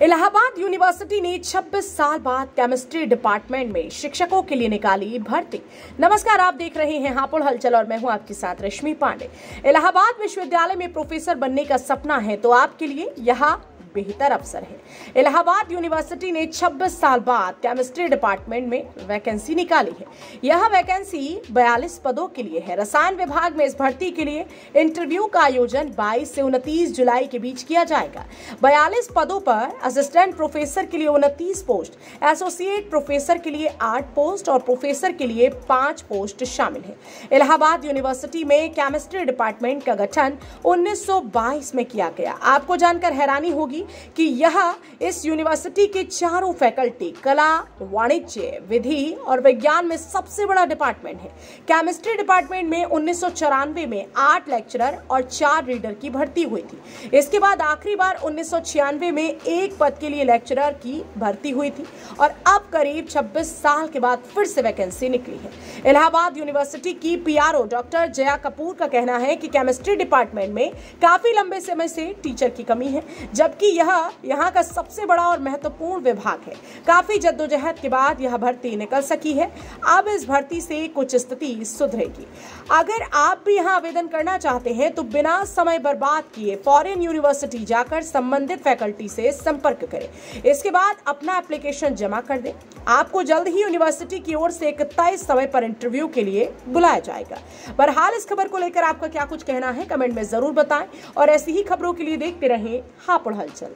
Allahabad university ने 26 साल बाद केमिस्ट्री डिपार्टमेंट में शिक्षकों के लिए निकाली भर्ती। नमस्कार, आप देख रहे हैं हापुड़ हलचल और मैं हूँ आपके साथ रश्मि पांडे। इलाहाबाद विश्वविद्यालय में प्रोफेसर बनने का सपना है तो आपके लिए यहाँ बेहतर अवसर है। इलाहाबाद यूनिवर्सिटी ने 26 साल बाद केमिस्ट्री डिपार्टमेंट में वैकेंसी निकाली है। यह वैकेंसी 42 पदों के लिए है। रसायन विभाग में इस भर्ती के लिए इंटरव्यू का आयोजन 22 से 29 जुलाई के बीच किया जाएगा। 42 पदों पर असिस्टेंट प्रोफेसर के लिए उनतीस पोस्ट, एसोसिएट प्रोफेसर के लिए आठ पोस्ट और प्रोफेसर के लिए पाँच पोस्ट शामिल है। इलाहाबाद यूनिवर्सिटी में केमिस्ट्री डिपार्टमेंट का गठन 1922 में किया गया। आपको जानकर हैरानी होगी कि यह इस यूनिवर्सिटी के चारों फैकल्टी कला, वाणिज्य, विधि और विज्ञान में सबसे बड़ा डिपार्टमेंट है। केमिस्ट्री डिपार्टमेंट में उन्नीस में आठ लेक्चरर और चार रीडर की भर्ती हुई थी। इसके बाद आखिरी बार उन्नीस में एक पद के लिए लेक्चरर की भर्ती हुई थी और अब करीब 26 साल के बाद फिर से वैकेंसी निकली है। इलाहाबाद यूनिवर्सिटी की पीआरओ डॉक्टर जया कपूर का कहना है कि केमिस्ट्री डिपार्टमेंट में काफ़ी लंबे समय से टीचर की कमी है, जबकि यह, यहाँ का सबसे बड़ा और महत्वपूर्ण विभाग है। काफ़ी जद्दोजहद के बाद यह भर्ती निकल सकी है। अब इस भर्ती से कुछ स्थिति सुधरेगी। अगर आप भी यहाँ आवेदन करना चाहते हैं तो बिना समय बर्बाद किए फॉरेन यूनिवर्सिटी जाकर संबंधित फैकल्टी से संपर्क करें। इसके बाद अपना एप्लीकेशन जमा कर दें। आपको जल्द ही यूनिवर्सिटी की ओर से एक तय समय पर इंटरव्यू के लिए बुलाया जाएगा। बहरहाल इस खबर को लेकर आपका क्या कुछ कहना है कमेंट में ज़रूर बताएँ और ऐसी ही खबरों के लिए देखते रहें हापुड़ हलचल।